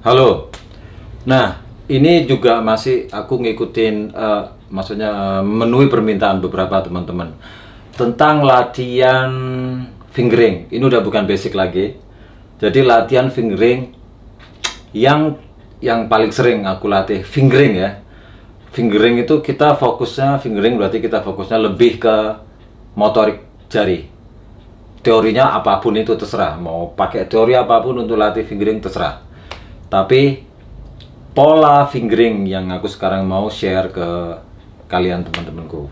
Halo. Nah, ini juga masih aku ngikutin, uh, maksudnya uh, memenuhi permintaan beberapa teman-teman tentang latihan fingering. Ini udah bukan basic lagi. Jadi latihan fingering yang yang paling sering aku latih fingering ya. Fingering itu kita fokusnya fingering berarti kita fokusnya lebih ke motorik jari. Teorinya apa pun itu terserah, mau pakai teori apa pun untuk latih fingering terserah tapi pola fingering yang aku sekarang mau share ke kalian teman-temanku.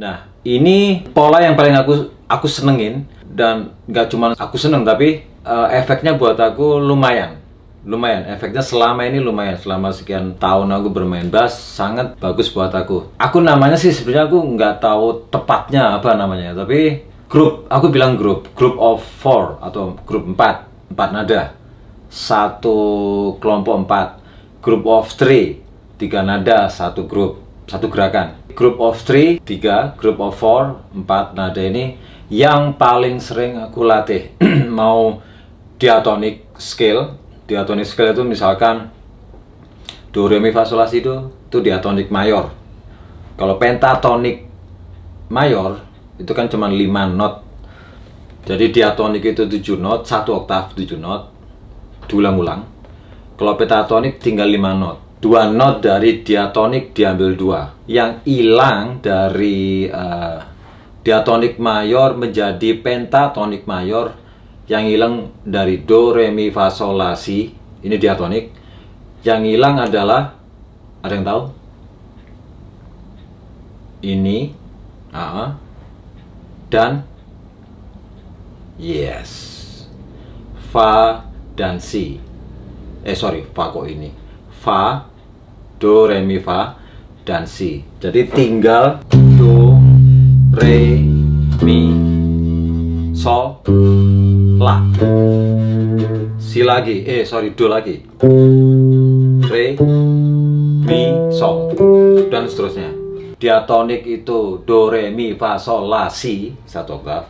Nah, ini pola yang paling aku aku senengin dan nggak cuma aku seneng tapi uh, efeknya buat aku lumayan lumayan efeknya selama ini lumayan. Selama sekian tahun aku bermain bass sangat bagus buat aku. Aku namanya sih sebenarnya aku nggak tahu tepatnya apa namanya tapi grup aku bilang grup group of four atau grup empat empat nada. Satu kelompok empat group of three tiga nada satu grup satu gerakan. Group of three tiga group of four empat nada ini yang paling sering aku latih. Mau diatonic scale diatonik scale itu misalkan do re mi fa sol la si do itu diatonik mayor. Kalau pentatonik mayor itu kan cuma 5 not. Jadi diatonik itu 7 not satu oktav 7 not diulang-ulang. Kalau pentatonik tinggal 5 not. Dua not dari diatonik diambil dua. Yang hilang dari uh, diatonik mayor menjadi pentatonik mayor yang hilang dari do re mi fa sol la si. Ini diatonik. Yang hilang adalah ada yang tahu? Ini. Uh, dan yes. Fa dan si. Eh sorry fa kok ini? Fa do re mi fa dan si. Jadi tinggal do re mi sol la si lagi. Eh sorry do lagi. Re mi sol dan seterusnya. Diatonik itu do re mi fa sol la si. Satu oktav.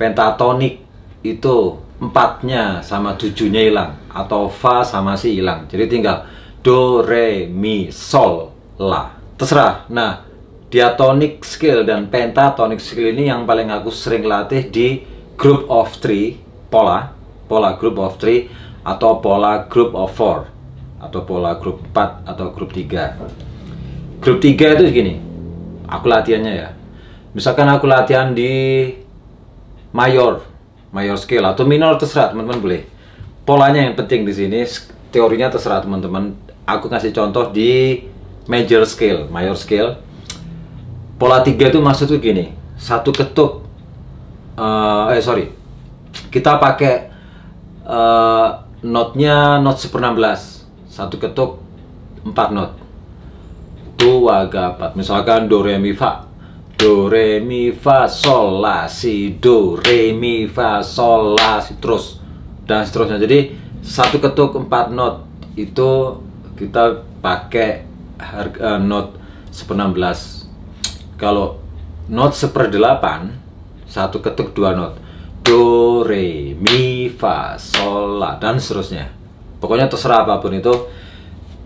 Pentatonik itu empatnya sama tujuhnya hilang. Atau fa sama si hilang. Jadi tinggal do re mi sol la. Terserah. Nah diatonic scale dan pentatonic scale ini yang paling aku sering latih di group of three pola, pola group of three atau pola group of four atau pola grup 4 atau grup 3 grup 3 itu gini aku latihannya ya. Misalkan aku latihan di mayor mayor scale atau minor terserah teman-teman boleh. Polanya yang penting di sini teorinya terserah teman-teman. Aku kasih contoh di major scale mayor scale. Pola 3 itu maksudnya gini satu ketuk uh, eh sorry kita pakai uh, notnya not seper 16 satu ketuk 4 not do ga pat misalkan do re mi fa. Do re mi fa sol la si. Do re mi fa sol la si. Terus. Dan seterusnya. Jadi satu ketuk 4 not itu kita pakai harga uh, not seper 16 kalau not seper 8 satu ketuk dua not do, re, mi, fa, sol, la, dan seterusnya. Pokoknya terserah apa pun itu,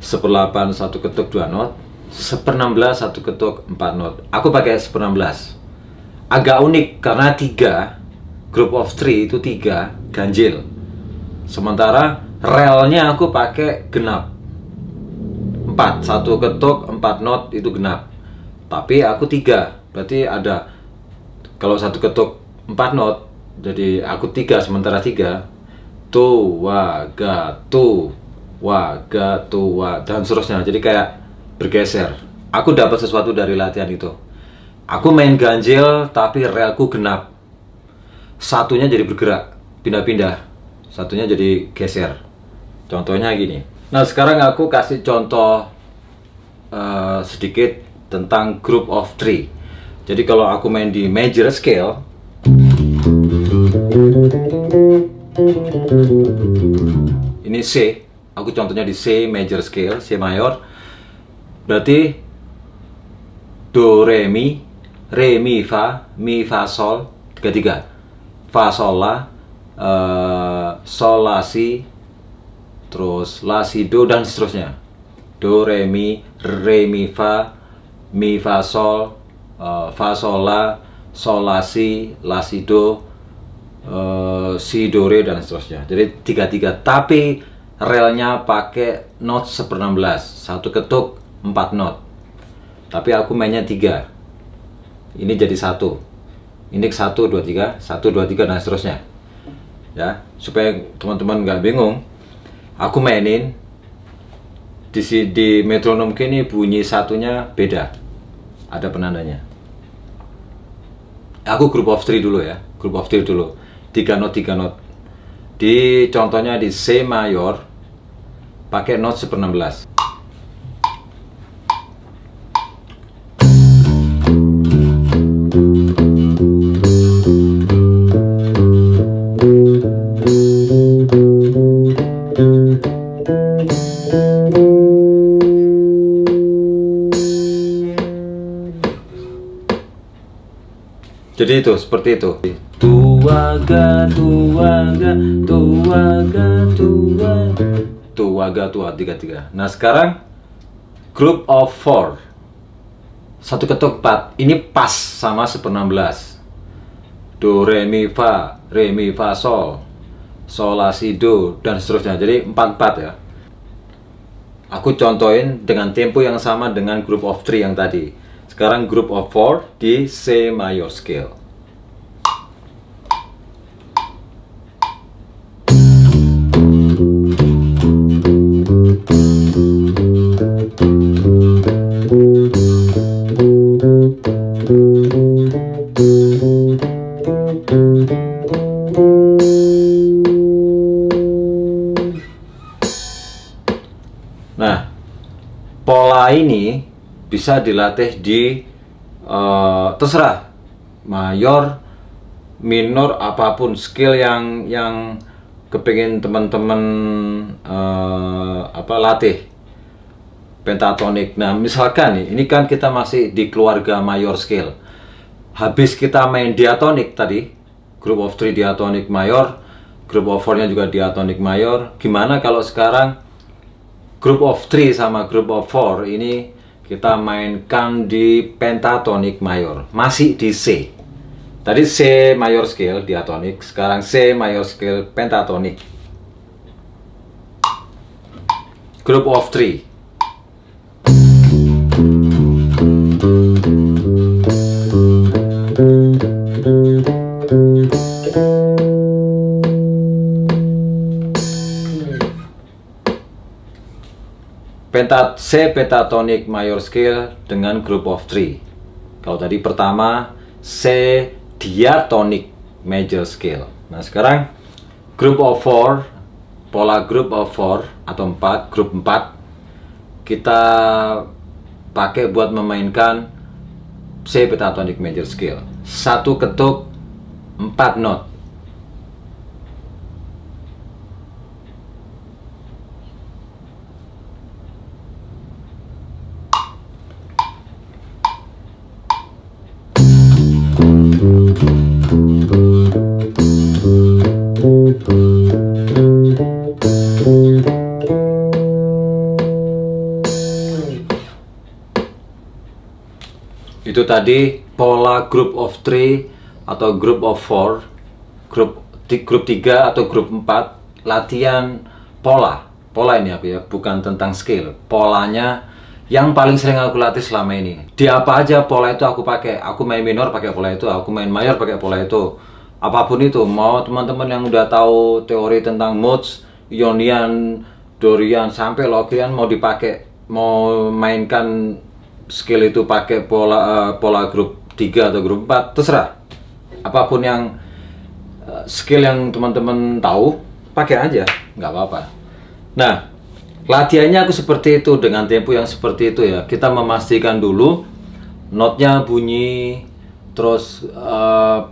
seperlapan satu ketuk dua not, seperenam belas satu ketuk empat not. Aku pakai seperenam belas. Agak unik karena tiga, group of three itu tiga, ganjil. Sementara relnya aku pakai genap. Empat, satu ketuk, empat not itu genap. Tapi aku tiga, berarti ada kalau satu ketuk empat not jadi aku tiga sementara tiga. Tu wa ga tu wa ga tu wa dan seterusnya. Jadi kayak bergeser. Aku dapat sesuatu dari latihan itu. Aku main ganjil tapi relku genap. Satunya jadi bergerak pindah-pindah. Satunya jadi geser. Contohnya gini. Nah sekarang aku kasih contoh uh, sedikit tentang group of three. Jadi kalau aku main di major scale ini C. Aku contohnya di C major scale C mayor berarti do re mi. Re mi fa mi fa sol tiga tiga. Fa sol la uh, sol la si. Terus la si do dan seterusnya. Do re mi re mi fa mi fa sol uh, fa sol la sol la si la si do uh, si do re dan seterusnya. Jadi tiga tiga tapi relnya pakai not seper 16 satu ketuk 4 not. Tapi aku mainnya tiga. Ini jadi satu. Ini satu dua tiga. Satu dua tiga dan seterusnya. Ya supaya teman-teman nggak bingung. Aku mainin. Di di metronom kini bunyi satunya beda. Ada penandanya. Aku group of three dulu ya. Group of three dulu tiga not tiga not di contohnya di C mayor pakai not seper 16 Jadi itu seperti itu. Tuaga, tuaga, tuaga, tuaga, tuaga, tua tiga tiga. Nah sekarang group of four. Satu ketuk empat ini pas sama seper belas. do re mi fa. Re mi fa sol. Sol la si do dan seterusnya. Jadi empat empat ya. Aku contohin dengan tempo yang sama dengan group of three yang tadi. Sekarang group of four di C major scale. Nah, pola ini bisa dilatih di uh, terserah mayor minor apa pun skill yang yang kepingin teman-teman uh, apa latih pentatonik. Nah, misalkan nih, ini kan kita masih di keluarga mayor scale. Habis kita main diatonik tadi, group of three diatonik mayor, group of four-nya juga diatonik mayor. Gimana kalau sekarang group of three sama group of four ini kita mainkan di pentatonic mayor? Masih di C. Tadi C mayor scale diatonic sekarang C mayor scale pentatonic. Group of three pentat C pentatonic major scale dengan group of three. Kalau tadi pertama C diatonic major scale. Nah sekarang group of four, pola group of four atau empat, grup empat kita pakai buat memainkan C pentatonic major scale. Satu ketuk empat not. Tadi pola group of three atau group of four grup grup 3 atau grup 4 latihan pola. Pola ini apa ya? Bukan tentang skill. Polanya yang paling sering aku latih selama ini. Di apa aja pola itu aku pakai. Aku main minor pakai pola itu aku main mayor pakai pola itu. Apa pun itu mau teman-teman yang udah tahu teori tentang modes Ionian Dorian sampai Logian mau dipakai mau mainkan skill itu pakai pola uh, pola grup 3 atau grup 4 terserah. Apa pun yang uh, skill yang teman-teman tahu pakai aja nggak apa-apa. Nah latihannya aku seperti itu dengan tempo yang seperti itu ya. Kita memastikan dulu notnya bunyi terus uh,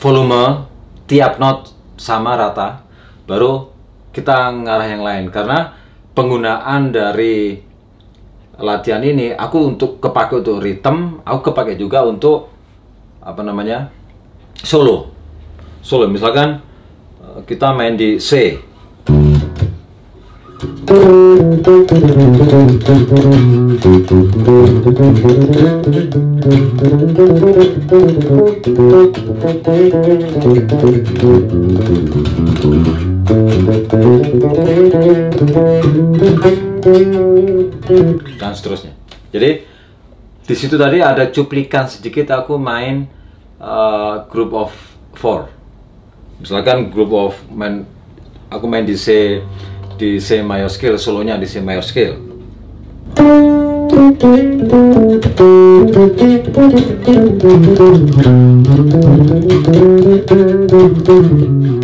volume tiap not sama rata baru kita ngarah yang lain. Karena penggunaan dari latihan ini aku untuk kepake untuk ritme, aku kepake juga untuk apa namanya solo. Solo misalkan eh, kita main di C. dan seterusnya. Jadi di situ tadi ada cuplikan sedikit aku main uh, group of four. Misalkan group of main aku main di C di C major scale, solonya di C major scale.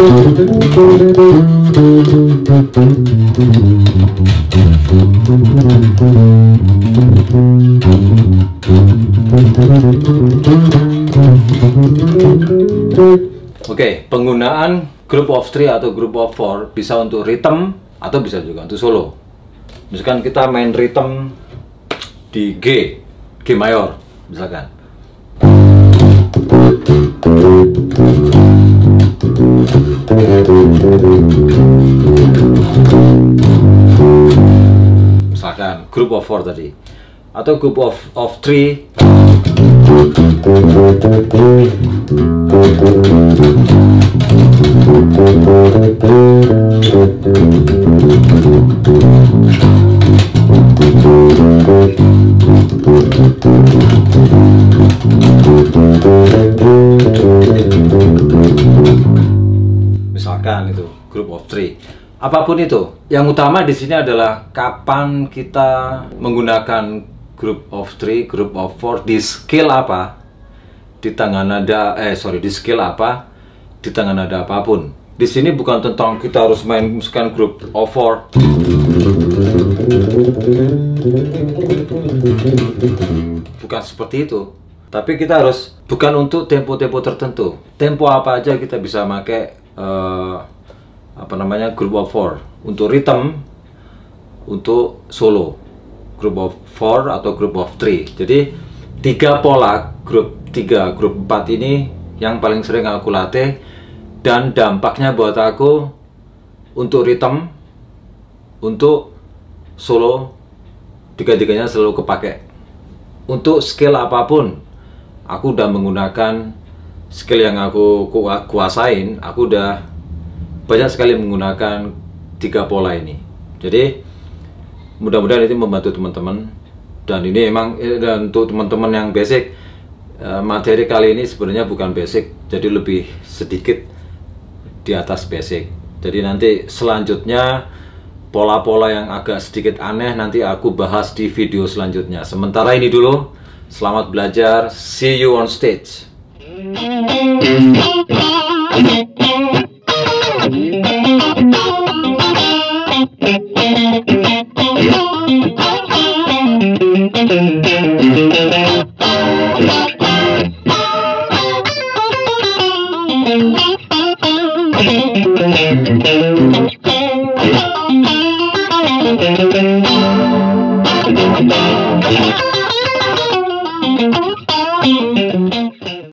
Oke, penggunaan group of three atau group of four bisa untuk rhythm atau bisa juga untuk solo. Misalkan kita main rhythm di G, G mayor, misalkan. Misalkan group of four tadi, atau group of of three. Apa pun itu, yang utama di sini adalah kapan kita menggunakan group of three, group of four di skill apa, di tangan nada, eh sorry, di skill apa, di tangan nada apa pun. Di sini bukan tentang kita harus main misalkan group of four. Bukan seperti itu. Tapi kita harus bukan untuk tempo-tempo tertentu. Tempo apa aja kita bisa pakai eh, apa namanya group of four untuk rhythm, untuk solo group of four atau group of three. Jadi tiga pola grup tiga grup empat ini yang paling sering aku latih dan dampaknya buat aku untuk rhythm, untuk solo tiga-tiganya selalu kepake. Untuk skill apa pun, aku udah menggunakan skill yang aku ku- kuasain, aku udah banyak sekali menggunakan tiga pola ini. Jadi mudah-mudahan itu membantu teman-teman dan ini emang eh, dan untuk teman-teman yang basic eh, materi kali ini sebenarnya bukan basic, jadi lebih sedikit di atas basic. Jadi nanti selanjutnya pola-pola yang agak sedikit aneh nanti aku bahas di video selanjutnya. Sementara ini dulu, selamat belajar, see you on stage.